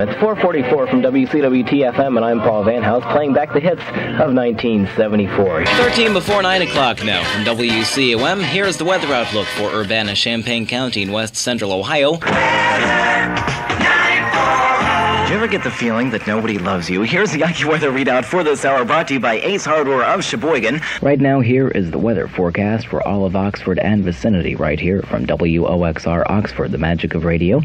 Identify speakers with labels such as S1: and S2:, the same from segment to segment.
S1: It's 444 from WCWT-FM, and I'm Paul Van House, playing back the hits of 1974.
S2: 13 before 9 o'clock now from WCOM. Here's the weather outlook for Urbana-Champaign County in west central Ohio.
S1: Do get the feeling that nobody loves you? Here's the AccuWeather readout for this hour brought to you by Ace Hardware of Sheboygan. Right now, here is the weather forecast for all of Oxford and vicinity right here from WOXR Oxford, the magic of radio.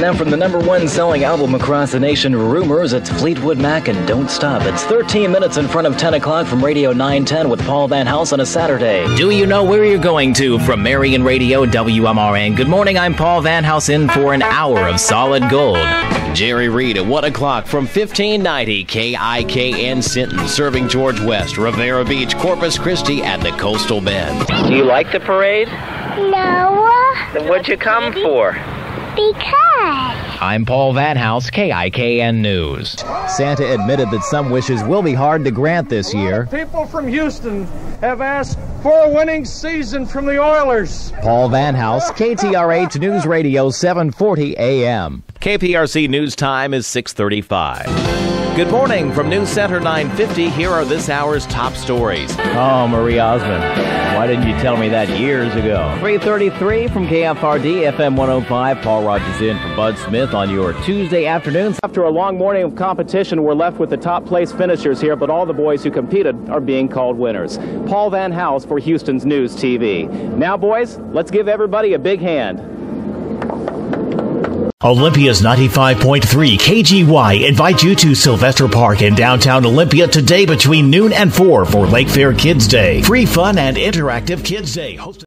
S1: Now, from the number one selling album across the nation, Rumours, it's Fleetwood Mac and Don't Stop. It's 13 minutes in front of 10 o'clock from Radio 910 with Paul Van House on a Saturday.
S2: Do you know where you're going to from Marion Radio WMRN? Good morning, I'm Paul Van House in for an hour of solid gold. Jerry Reed at 1 o'clock from 1590 KIKN Sinton, serving George West, Rivera Beach, Corpus Christi, and the Coastal Bend.
S1: Do you like the parade?
S3: No, uh,
S1: Then what'd you come for?
S3: because
S2: I'm Paul Van House, KIKN News.
S4: Santa admitted that some wishes will be hard to grant this year.
S5: People from Houston have asked for a winning season from the Oilers.
S4: Paul Van House, KTRH News Radio 740 AM.
S6: KPRC News Time is 635. Good morning from News Center 950. Here are this hour's top stories.
S4: Oh, Marie Osmond, why didn't you tell me that years ago? 333 from KFRD FM 105. Paul Rogers in for Bud Smith on your Tuesday afternoons.
S7: After a long morning of competition, we're left with the top place finishers here, but all the boys who competed are being called winners. Paul Van House for Houston's News TV. Now, boys, let's give everybody a big hand.
S8: Olympia's 95.3 KGY invite you to Sylvester Park in downtown Olympia today between noon and 4 for Lakefair Kids Day. Free fun and interactive Kids Day. Hosted